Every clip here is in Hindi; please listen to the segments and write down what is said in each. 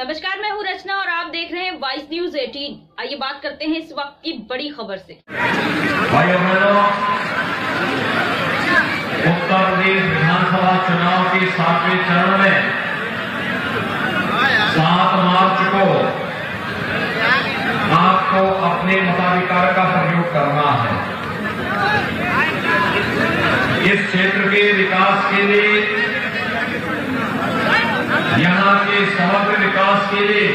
नमस्कार, मैं हूँ रचना और आप देख रहे हैं वाइस न्यूज़ 18 आइए बात करते हैं इस वक्त की बड़ी खबर से। उत्तर प्रदेश विधानसभा चुनाव के सातवें चरण में सात मार्च को आपको अपने मताधिकार का प्रयोग करना है। इस क्षेत्र के विकास के लिए यहाँ के समग्र विकास के लिए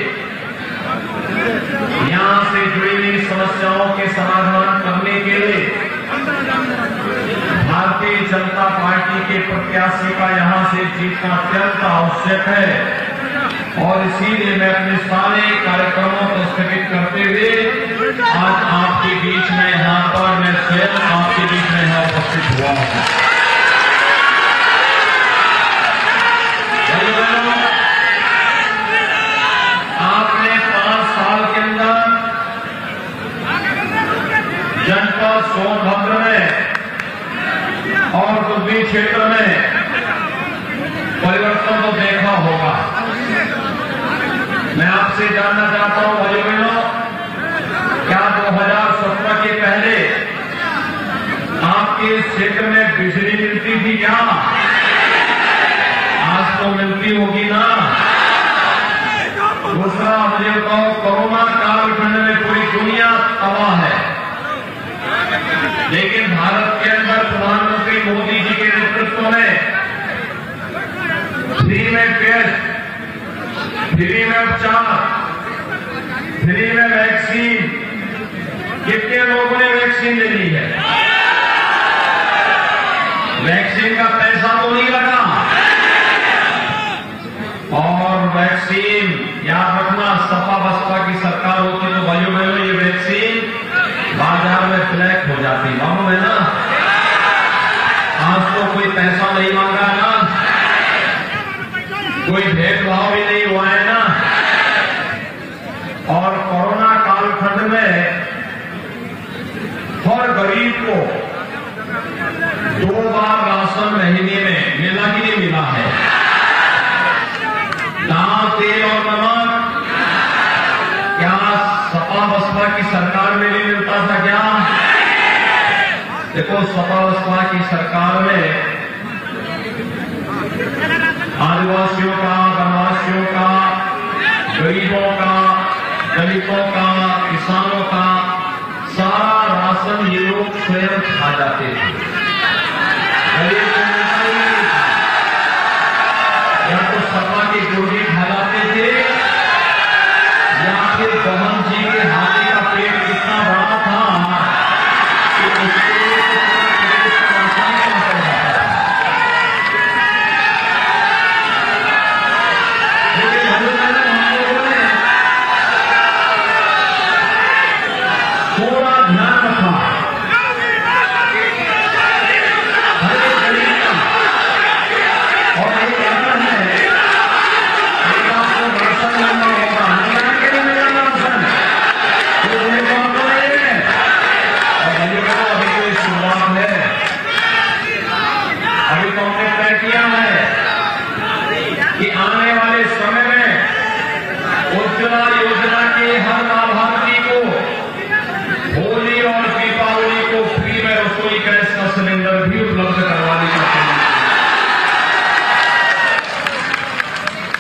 यहाँ से जुड़ी हुई समस्याओं के समाधान करने के लिए भारतीय जनता पार्टी के प्रत्याशी का यहाँ से जीतना अत्यंत आवश्यक है। और इसीलिए मैं अपने सारे कार्यक्रमों को स्थगित करते हुए आज आपके बीच में यहाँ पर मैं स्वयं आपके बीच में यहाँ उपस्थित हुआ हूँ आपने पाँच साल के अंदर जनपद में और दुर्गी क्षेत्र में परिवर्तन तो देखा होगा। मैं आपसे जानना चाहता हूँ भाई बहनों क्या 2017 के पहले आपके क्षेत्र में बिजली मिलती थी क्या? आज तो मिलती होगी ना। दूसरा, मुझे बताओ, कोरोना कालखंड में पूरी दुनिया तबाह है लेकिन भारत के अंदर प्रधानमंत्री मोदी जी के नेतृत्व में फ्री में टेस्ट फ्री में उपचार फ्री में वैक्सीन। कितने लोगों ने वैक्सीन ले ली है? वैक्सीन का पैसा तो नहीं लगा। और वैक्सीन, याद रखना, सपा बसपा की सरकार होती तो भाइयों बहनों, ये वैक्सीन बाज़ार में ब्लैक हो जाती। मालूम है ना? आज तो कोई पैसा नहीं मांगा ना। कोई भेदभाव भी नहीं हुआ है ना? और कोरोना कालखंड में हर गरीब को दो बार राशन महीने में मिला कि नहीं मिला है। दाल, तेल और नमक, क्या सपा बसपा की सरकार में नहीं मिलता था क्या? देखो सपा बसपा की सरकार में आदिवासियों का वनवासियों का गरीबों का, दलितों का, किसानों का सारा राशन ये लोग स्वयं खा जाते थे गरीब को मिलता ही नहीं था। या तो सपा के गोली खा जाते थे या फिर बहन जी के हाथी का पेट इतना बड़ा था कि उसके लिए तो पूरा प्रदेश का राशन कम पड़ जाता था लेकिन हम लोगों ने हम लोगों ने थोड़ा ध्यान रखा हर एक गरीब का और ये कहना है एक आपको राशन मिलना होगा हरियाणा के लिए मिलेगा राशन तो उन्हें कौन करेंगे और भाई बहनों अभी तो ये शुरुआत है अभी तो हमने तय किया है कि आने वाले समय में उज्ज्वला योजना के हर लाभार्थी को होली और दीपावली को फ्री में रसोई गैस का सिलेंडर भी उपलब्ध करवाने का काम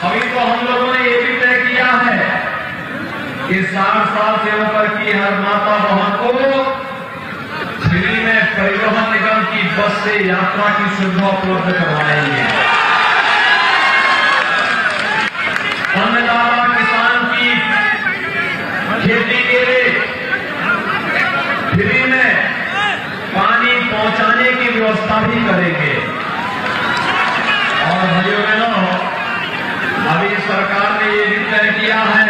अभी तो हम लोगों ने ये भी तय किया है कि साठ साल से ऊपर की हर माता बहन को फ्री में परिवहन निगम की बस से यात्रा की सुविधा उपलब्ध करवाएँगे। अन्नदाता किसान की खेती के लिए फ्री में पानी पहुँचाने की व्यवस्था भी करेंगे। और भाइयों अभी सरकार ने ये भी तय किया है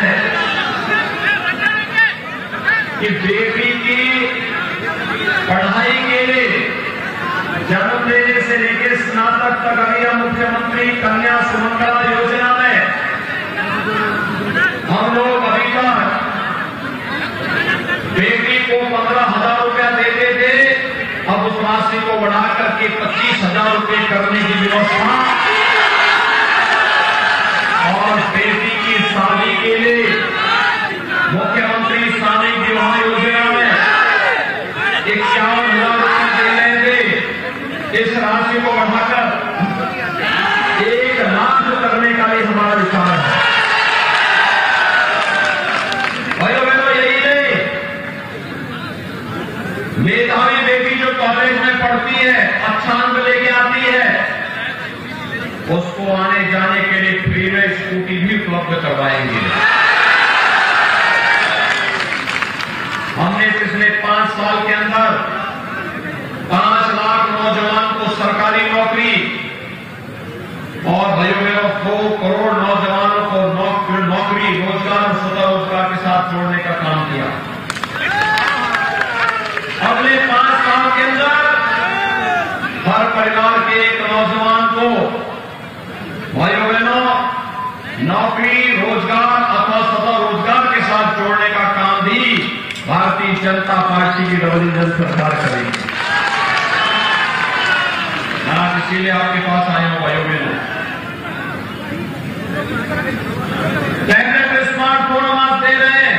कि बेटी की पढ़ाई के लिए जन्म देने से लेकर स्नातक तक हम मुख्यमंत्री कन्या सुमंगला योजना में हम लोग अभी तक बेटी को पंद्रह हज़ार रुपया देते थे। अब उस राशि को बढ़ा करके पच्चीस हज़ार रुपये करने की व्यवस्था। और बेटी की शादी इस राशि को बढ़ाकर एक लाख करने का भी हमारा विचार है। भाई बहनों तो यही नहीं। मेधावी बेटी जो कॉलेज में पढ़ती है अच्छा अंक लेके आती है, उसको आने जाने के लिए फ्री में स्कूटी भी उपलब्ध करवाएँगे। हमने पिछले पाँच साल के अंदर भाइयों बहनों नौकरी, रोज़गार अथवा स्वतः रोज़गार के साथ जोड़ने का काम भी भारतीय जनता पार्टी की रविंद्र सरकार करेगी। मैं इसीलिए आपके पास आया हूँ भाइयों बहनों टैबलेट स्मार्टफ़ोन हम आज दे रहे हैं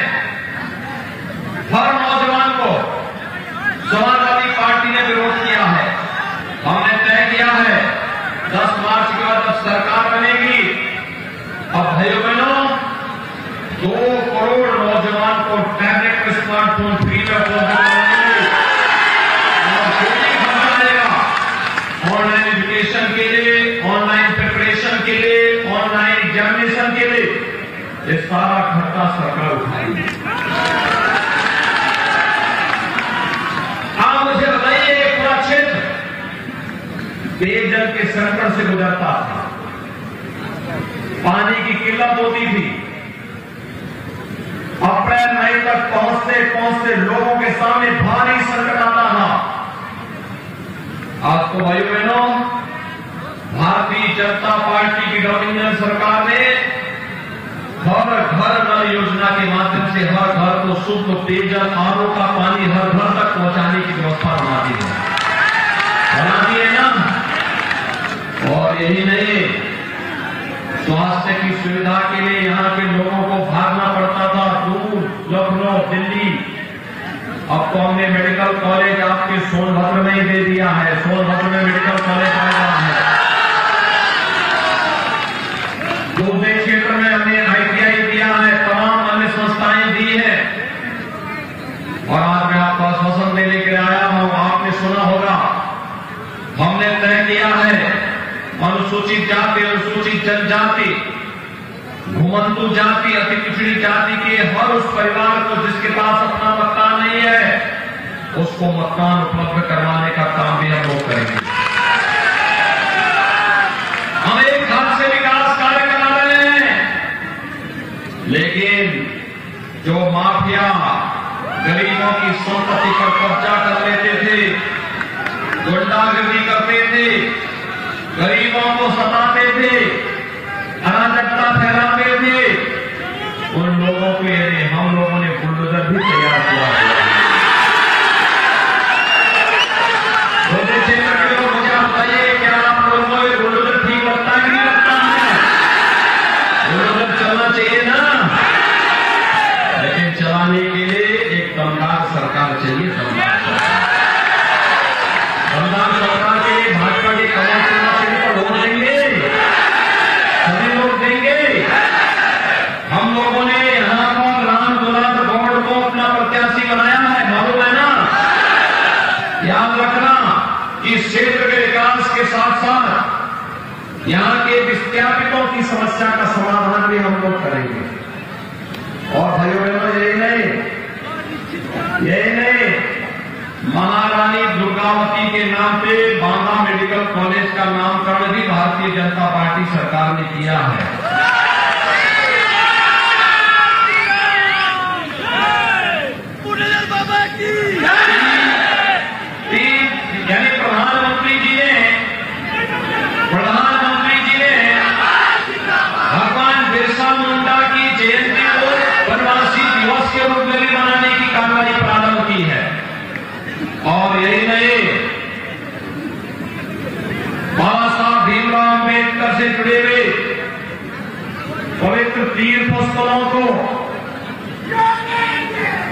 हर नौजवान को समाजवादी पार्टी ने विरोध किया है हमने तय किया है 10 मार्च के बाद अब सरकार बनेगी अब भाइयों बहनों दो करोड़ नौजवान को टैबलेट स्मार्टफ़ोन फ्री में उपलब्ध कराएँगे और जो भी खर्चा आएगा ऑनलाइन एजुकेशन के लिए ऑनलाइन प्रिपरेशन के लिए ऑनलाइन एग्जामिनेशन के लिए ये सारा खर्चा सरकार उठाएगी। आप मुझे बताइए, ये पूरा क्षेत्र पेयजल के संकट से गुजरता था। पानी की किल्लत होती थी। अप्रैल मई तक पहुँचते पहुँचते लोगों के सामने भारी संकट आता था आज तो भाई बहनों भारतीय जनता पार्टी की गवर्निंग सरकार ने हर घर नल योजना के माध्यम से हर घर को शुद्ध पेयजल आरो का पानी हर घर तक पहुँचाने की व्यवस्था बना दी है। बना दी है ना? और यही नहीं, स्वास्थ्य की सुविधा के लिए यहाँ के लोगों को भागना पड़ता था। दूर, लखनऊ, दिल्ली। अब तो हमने मेडिकल कॉलेज आपके सोनभद्र में ही दे दिया है। सोनभद्र में मेडिकल कॉलेज आ रहा है दूसरे क्षेत्र में हमने आईटीआई दिया है तमाम अन्य संस्थाएँ दी है और आज मैं आपको आश्वासन देने के लिए आया हूँ, आपने सुना होगा। हमने तय किया है, अनुसूचित जाति, अनुसूचित जनजाति, घुमंतु जाति, अति पिछड़ी जाति के हर उस परिवार को जिसके पास अपना मकान नहीं है, उसको मकान उपलब्ध करवाने का काम भी हम लोग करेंगे हम एक हाथ से विकास कार्य करा रहे हैं लेकिन जो माफिया गरीबों की संपत्ति पर कब्जा कर लेते थे। गुंडागर्दी करते थे। गरीबों को सताते थे। अराजकता फैलाते थे। उन लोगों को लिए हम लोगों ने बुलडोजर भी तैयार किया है दूसरे क्षेत्र के लोग मुझे आप बताइए क्या आप लोगों को ये बुलडोजर ठीक लगता है कि नहीं लगता है बुलडोजर चलना चाहिए ना लेकिन चलाने के लिए एक दमदार सरकार चाहिए दमदार सरकार दमदार सरकार के लिए भाजपा के कमल सिन्हा सिंह को वोट देंगे सभी लोग देंगे हम लोगों ने यहाँ पर राम दुलाल गौड़ को अपना प्रत्याशी बनाया है मालूम है ना याद रखना कि इस क्षेत्र के विकास के साथ साथ यहाँ के विस्थापितों की समस्या का समाधान भी हम लोग करेंगे। और भाइयों बहनों, यही नहीं यही नहीं, महारानी दुर्गावती के नाम पे बांदा मेडिकल कॉलेज का नामकरण भी भारतीय जनता पार्टी सरकार ने किया है पुरनर बाबा की तीन यानी प्रधानमंत्री जी ने प्रधानमंत्री जी ने भगवान बिरसा मुंडा की जयंती को वनवासी दिवस के रूप में भी मनाने की कार्रवाई प्रारंभ की है। और यही नहीं बाबा साहब भीमराव अंबेडकर से जुड़े हुए पवित्र तीर्थ स्थलों को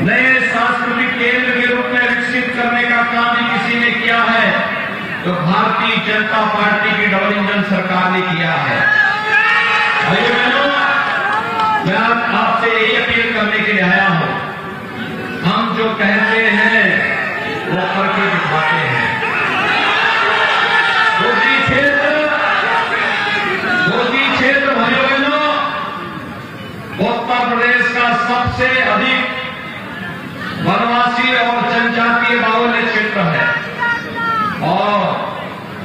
नए सांस्कृतिक केंद्र के रूप में विकसित करने का काम भी किसी ने किया है तो भारतीय जनता पार्टी की डबल इंजन सरकार ने किया है। मैं आपसे यही अपील करने के लिए आया हूँ। हम जो कहते हैं, वो करके दिखाते हैं। गोदी क्षेत्र गोदी क्षेत्र भाई बहनों उत्तर प्रदेश का सबसे अधिक वनवासी और जनजातीय बाहुल्य क्षेत्र है। और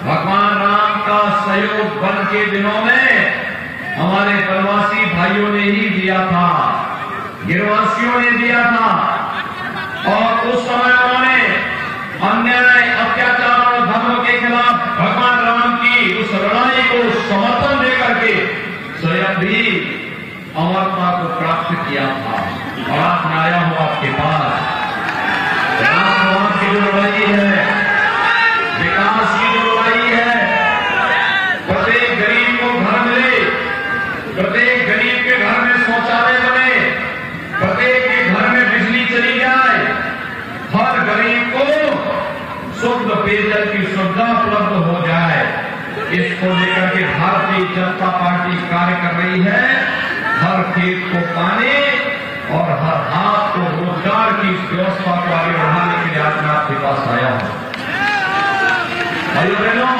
भगवान राम का सहयोग बन के दिनों में हमारे वनवासी भाइयों ने ही दिया था। गिरवासियों ने दिया था। और उस समय उन्होंने अन्याय, अत्याचार और धर्म के खिलाफ भगवान राम की उस लड़ाई को समर्थन देकर के स्वयं भी अमरता को प्राप्त किया था। हो आया हूँ आपके पास। पेयजल की सुविधा उपलब्ध हो जाए, इसको लेकर के भारतीय जनता पार्टी कार्य कर रही है। हर खेत को पानी और हर हाथ को रोज़गार की व्यवस्था को आगे बढ़ाने के लिए आज मैं आपके पास आया हूँ। भाइयों बहनों,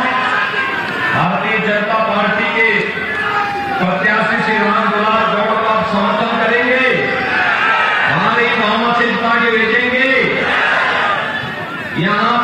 भारतीय जनता पार्टी के प्रत्याशी श्री राम गुलाल गौड़ को आप समर्थन करेंगे। हमारे मोहम्मद सिंह पार्टी भेजेंगे। यहाँ